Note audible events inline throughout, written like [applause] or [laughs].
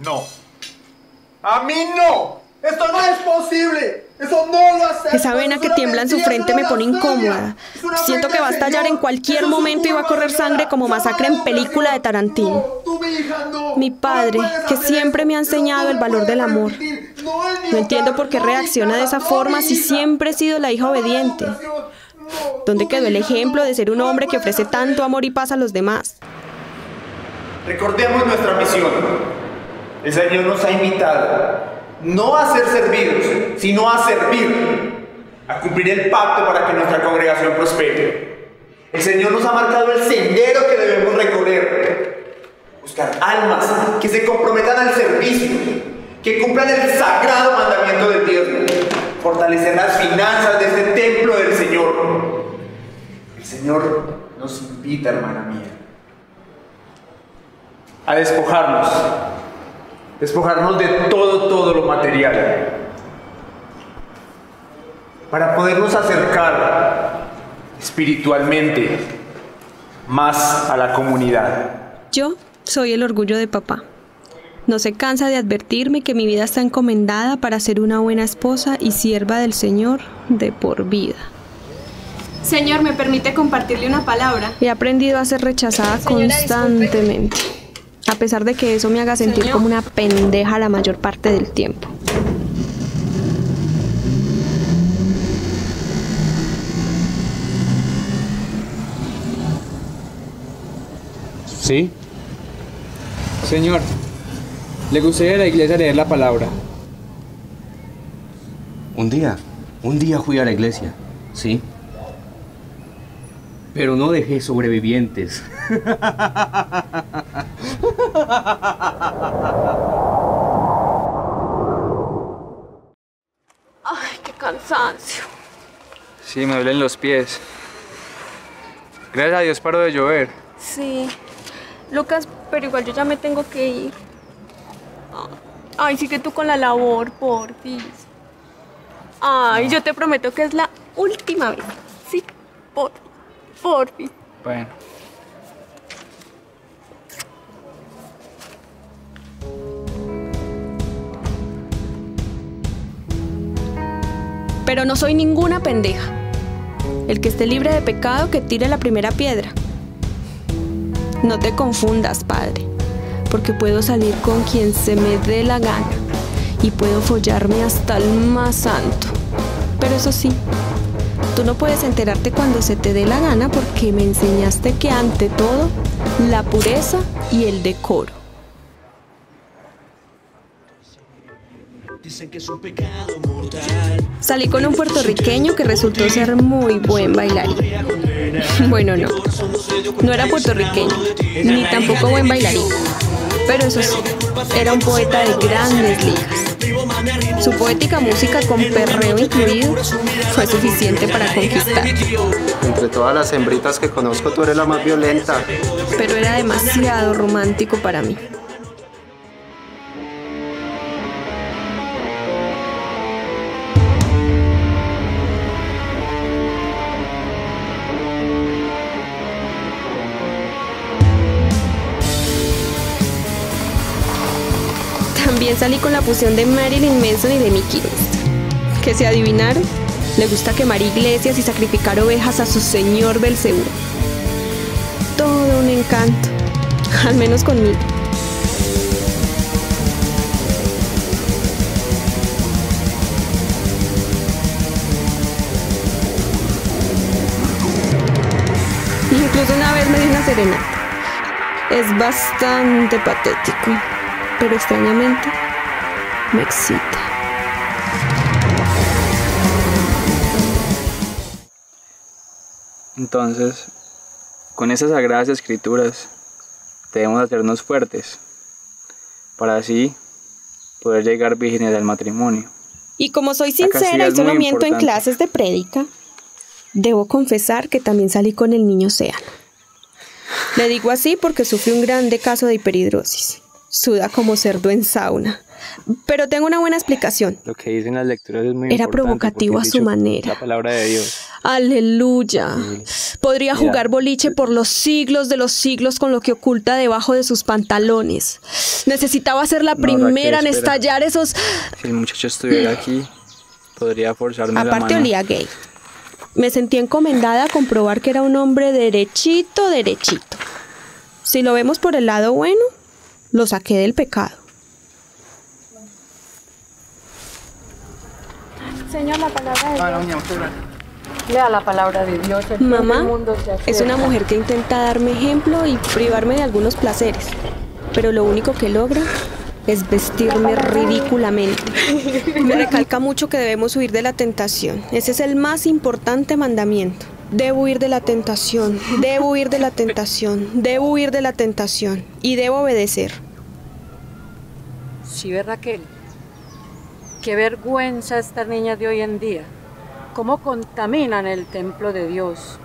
No. A mí no. Esto no es posible. Eso no lo hace. Esa vena que tiembla en su frente me pone incómoda. Siento que va a estallar en cualquier momento y va a correr sangre como masacre en película de Tarantino. Mi padre, que siempre me ha enseñado el valor del amor. No entiendo por qué reacciona de esa forma si siempre he sido la hija obediente. ¿Dónde quedó el ejemplo de ser un hombre que ofrece tanto amor y paz a los demás? Recordemos nuestra misión. El Señor nos ha invitado no a ser servidos, sino a servir, a cumplir el pacto para que nuestra congregación prospere. El Señor nos ha marcado el sendero que debemos recorrer, buscar almas que se comprometan al servicio, que cumplan el sagrado mandamiento de Dios, fortalecer las finanzas de este templo del Señor. El Señor nos invita, hermana mía, a despojarnos despojarnos de todo, todo lo material, para podernos acercar espiritualmente más a la comunidad. Yo soy el orgullo de papá. No se cansa de advertirme que mi vida está encomendada para ser una buena esposa y sierva del Señor de por vida. Señor, ¿me permite compartirle una palabra? He aprendido a ser rechazada constantemente a pesar de que eso me haga sentir como una pendeja la mayor parte del tiempo. ¿Sí? Señor, ¿le gustaría a la iglesia leer la palabra? Un día, un día fui a la iglesia, ¿sí? Pero no dejé sobrevivientes. [laughs] Ay, qué cansancio. Sí, me duelen los pies. Gracias a Dios paró de llover. Sí. Lucas, pero igual yo ya me tengo que ir. Ay, sí que tú con la labor, porfis. Ay, yo te prometo que es la última vez. Sí, por, porfis. Bueno. Pero no soy ninguna pendeja. El que esté libre de pecado que tire la primera piedra. No te confundas, padre, porque puedo salir con quien se me dé la gana y puedo follarme hasta el más santo. Pero eso sí, tú no puedes enterarte cuando se te dé la gana porque me enseñaste que ante todo, la pureza y el decoro. Salí con un puertorriqueño que resultó ser muy buen bailarín. [laughs] Bueno, no. No era puertorriqueño, ni tampoco buen bailarín. Pero eso sí, era un poeta de grandes ligas. Su poética música con perreo incluido fue suficiente para conquistar. Entre todas las hembritas que conozco, tú eres la más violenta. Pero era demasiado romántico para mí. Salí con la fusión de Marilyn Manson y de Mickey Que se adivinaron, le gusta quemar iglesias y sacrificar ovejas a su señor Belcebú. Todo un encanto, [laughs] al menos conmigo. Incluso una vez me di una serenata. Es bastante patético pero extrañamente me excita. Entonces, con esas sagradas escrituras debemos hacernos fuertes para así poder llegar vírgenes al matrimonio. Y como soy sincera y solo miento en clases de prédica, debo confesar que también salí con el niño Seano. Le digo así porque sufrí un grande caso de hiperhidrosis suda como cerdo en sauna, pero tengo una buena explicación. Lo que dicen las lecturas es muy Era importante provocativo a su manera. La palabra de Dios. Aleluya. Podría Mira. jugar boliche por los siglos de los siglos con lo que oculta debajo de sus pantalones. Necesitaba ser la No, primera en Raquel, estallar esos... Si el muchacho estuviera aquí, podría forzarme la Aparte mano. olía gay. Me sentí encomendada a comprobar que era un hombre derechito, derechito. Si lo vemos por el lado bueno, lo saqué del pecado. Señor, la palabra de Dios. Lea la palabra de Dios. El Mamá del mundo se es una mujer que intenta darme ejemplo y privarme de algunos placeres, pero lo único que logra es vestirme ridículamente. Me recalca mucho que debemos huir de la tentación. Ese es el más importante mandamiento. Debo huir de la tentación, debo huir de la tentación, debo huir de la tentación y debo obedecer. Sí, ve Raquel. Qué vergüenza estas niñas de hoy en día. Cómo contaminan el templo de Dios.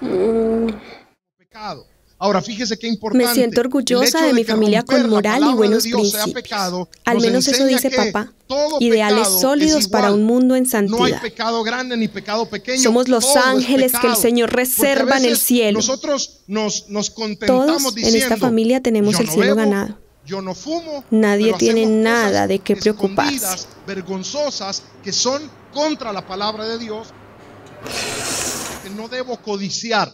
pecado. Ahora fíjese qué importante. Me siento orgullosa hecho de mi familia con moral y buenos de principios. pecado, Al nos menos eso dice papá. Ideales sólidos para un mundo en No hay santidad. pecado grande ni pecado pequeño. Somos los ángeles que el. Señor reserva en el cielo. Nosotros nos, nos contentamos Todos en diciendo, esta familia tenemos "Yo el no cielo bebo, ganado. Yo no fumo. Nadie tiene nada de qué preocuparse. vergonzosas, que son contra la palabra de Dios. Que no debo codiciar.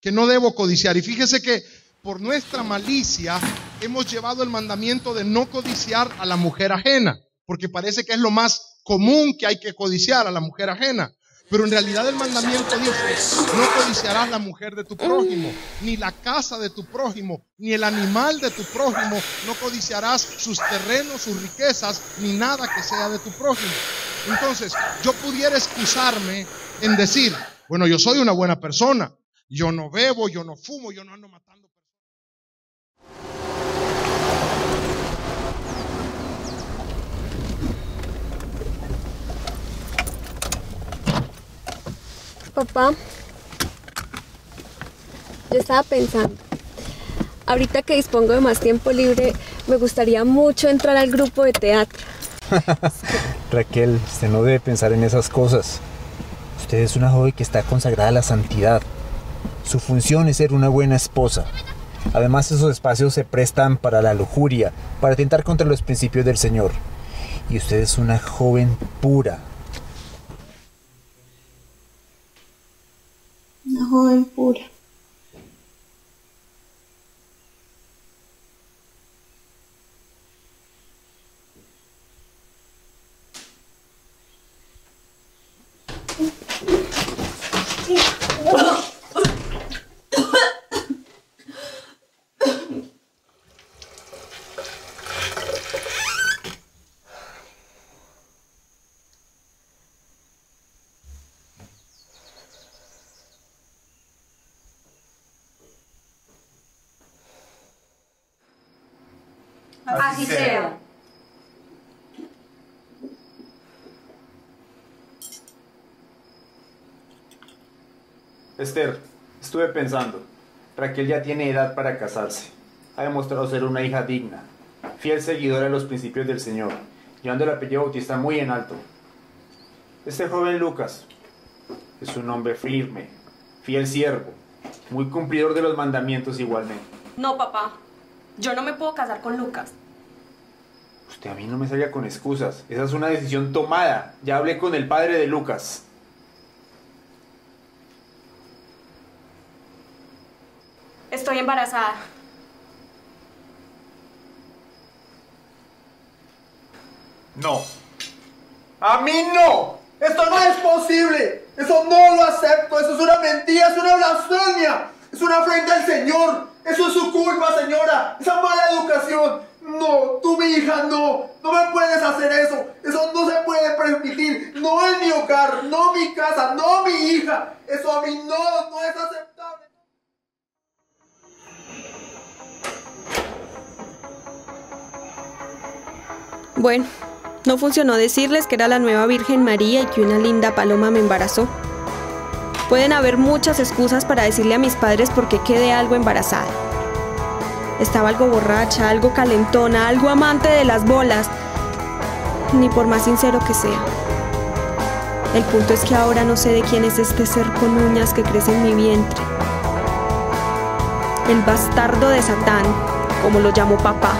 Que no debo codiciar. Y fíjese que por nuestra malicia hemos llevado el mandamiento de no codiciar a la mujer ajena. Porque parece que es lo más común que hay que codiciar a la mujer ajena. Pero en realidad el mandamiento dice, no codiciarás la mujer de tu prójimo, ni la casa de tu prójimo, ni el animal de tu prójimo, no codiciarás sus terrenos, sus riquezas, ni nada que sea de tu prójimo. Entonces, yo pudiera excusarme en decir, bueno, yo soy una buena persona, yo no bebo, yo no fumo, yo no ando matando. Papá, yo estaba pensando, ahorita que dispongo de más tiempo libre, me gustaría mucho entrar al grupo de teatro. [laughs] Raquel, usted no debe pensar en esas cosas. Usted es una joven que está consagrada a la santidad. Su función es ser una buena esposa. Además, esos espacios se prestan para la lujuria, para atentar contra los principios del Señor. Y usted es una joven pura. Una joven pura. Así sea. Esther, estuve pensando. Raquel ya tiene edad para casarse. Ha demostrado ser una hija digna, fiel seguidora de los principios del Señor, llevando el apellido bautista muy en alto. Este joven Lucas es un hombre firme, fiel siervo, muy cumplidor de los mandamientos igualmente. No, papá, yo no me puedo casar con Lucas. Usted a mí no me salga con excusas. Esa es una decisión tomada. Ya hablé con el padre de Lucas. Estoy embarazada. No. A mí no. Esto no es posible. Eso no lo acepto. Eso es una mentira, es una blasfemia. Es una afrenta al Señor. Eso es su culpa, señora. Esa mala educación. No, tú mi hija no. No me puedes hacer eso. Eso no se puede permitir. No es mi hogar, no mi casa, no mi hija. Eso a mí no, no es aceptable. Bueno, no funcionó decirles que era la nueva Virgen María y que una linda paloma me embarazó. Pueden haber muchas excusas para decirle a mis padres por qué quedé algo embarazada. Estaba algo borracha, algo calentona, algo amante de las bolas, ni por más sincero que sea. El punto es que ahora no sé de quién es este ser con uñas que crece en mi vientre. El bastardo de Satán, como lo llamó papá.